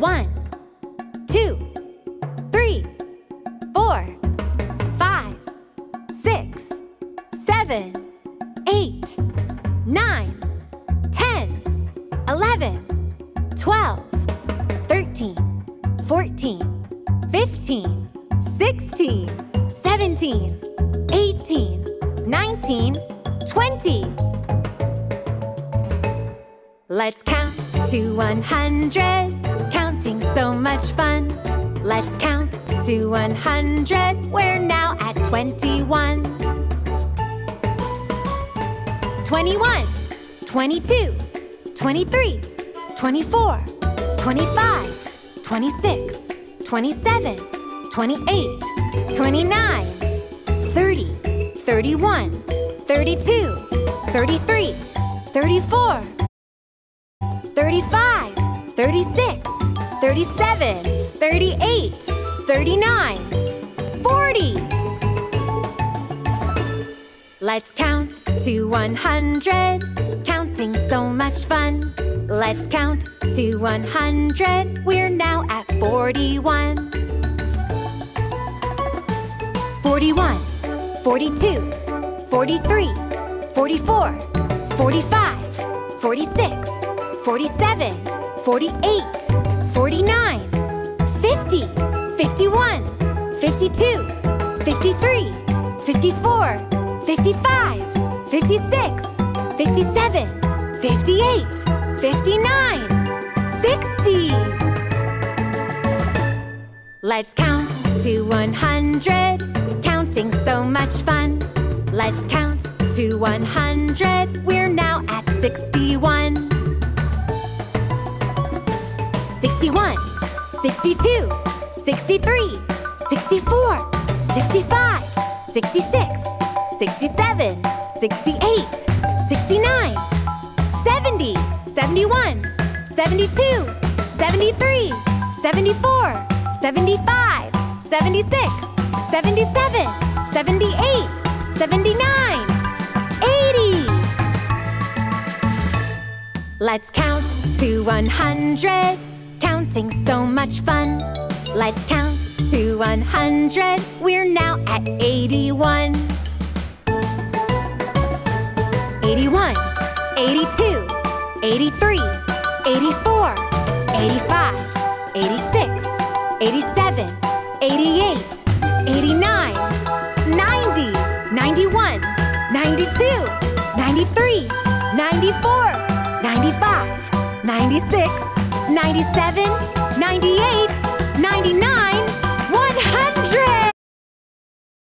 One, two, three, four, five, six, seven, eight, nine, ten, eleven, twelve, thirteen, fourteen, fifteen, sixteen, seventeen, eighteen, nineteen, twenty. Let's count to 100. So much fun. Let's count to 100. We're now at 21. 21, 22, 23, 24, 25, 26, 27, 28, 29, 30, 31, 32, 33, 34, 35, 36, 37, 38, 39, 40. Let's count to 100. Counting so much fun. Let's count to 100. We're now at 41. 41, 42, 43, 44, 45, 46, 47, 48, 49, 50, 51, 52, 53, 54, 55, 56, 57, 58, 59, 60. Let's count to 100. Counting so much fun. Let's count to 100. We're now at 61. 61, 62, 63, 64, 65, 66, 67, 68, 69, 70, 71, 72, 73, 74, 75, 76, 77, 78, 79, 80. Let's count to 100. Counting so much fun. Let's count to 100. We're now at 81. 81, 82, 83, 84, 85, 86, 87, 88, 89, 90, 91, 92, 93, 94, 95, 96, 97, 98, 99.